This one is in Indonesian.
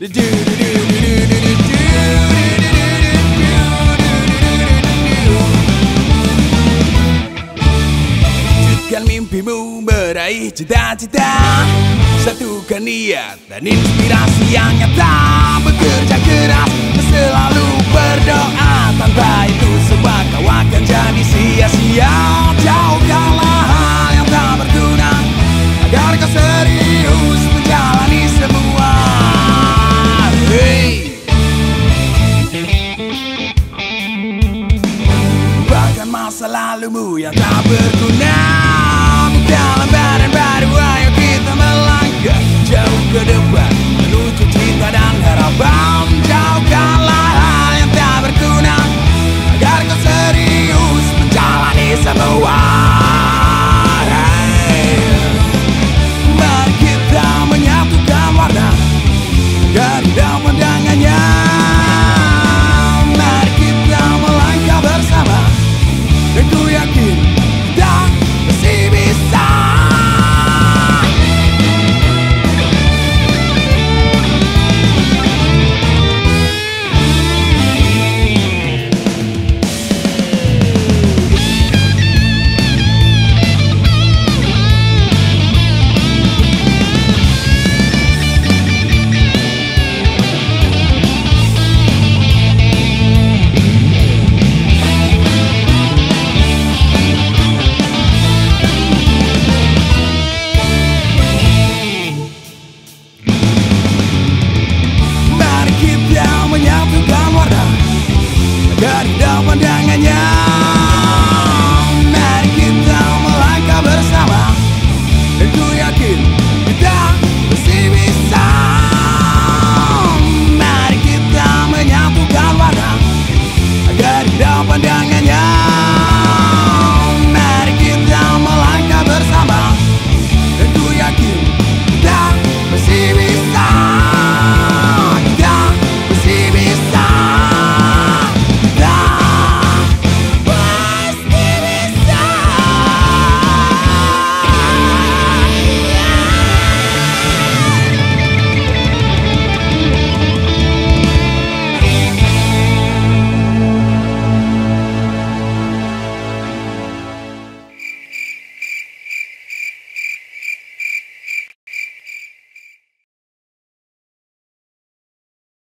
Wujudkan mimpimu meraih cita-cita. Satukan niat dan inspirasi yang nyata. Bekerja keras selalumu yang tak berguna Dalam badan baru ayo kita melangkah Jauh ke depan menuju cinta dan harapan Jauhkanlah hal yang tak berguna Agar kau serius menjalani semua hey. Mari kita menyatukan warna Gandam Dari daman